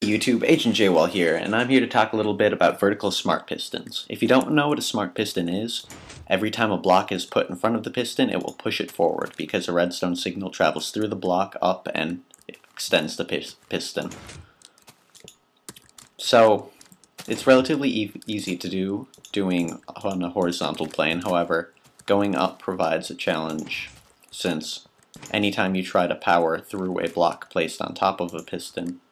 YouTube, Agent JWall here, and I'm here to talk a little bit about vertical smart pistons. If you don't know what a smart piston is, every time a block is put in front of the piston, it will push it forward because a redstone signal travels through the block up and extends the piston. So, it's relatively e easy to do doing on a horizontal plane, however, going up provides a challenge since anytime you try to power through a block placed on top of a piston,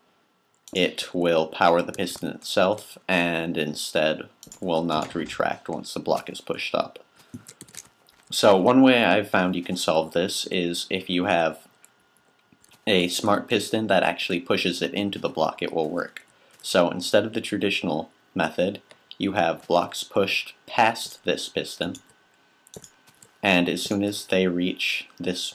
it will power the piston itself and instead will not retract once the block is pushed up. So one way I've found you can solve this is if you have a smart piston that actually pushes it into the block, it will work. So instead of the traditional method, you have blocks pushed past this piston, and as soon as they reach this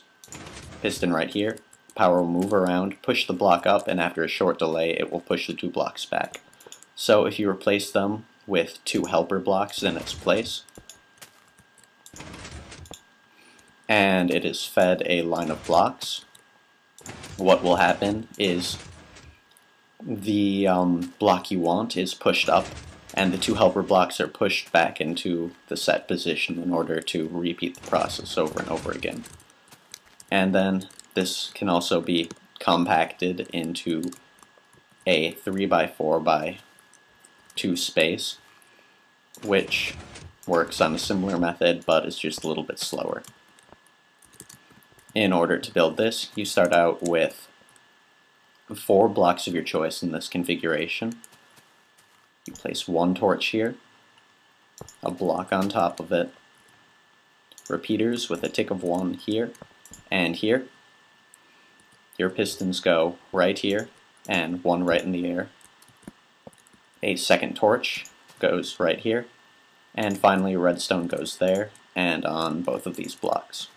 piston right here, power will move around, push the block up, and after a short delay it will push the two blocks back. So if you replace them with two helper blocks in its place, and it is fed a line of blocks, what will happen is the um, block you want is pushed up and the two helper blocks are pushed back into the set position in order to repeat the process over and over again. And then this can also be compacted into a 3x4 by 2 space, which works on a similar method but is just a little bit slower. In order to build this, you start out with four blocks of your choice in this configuration. You place one torch here, a block on top of it, repeaters with a tick of one here and here, your pistons go right here and one right in the air. A second torch goes right here, and finally redstone goes there and on both of these blocks.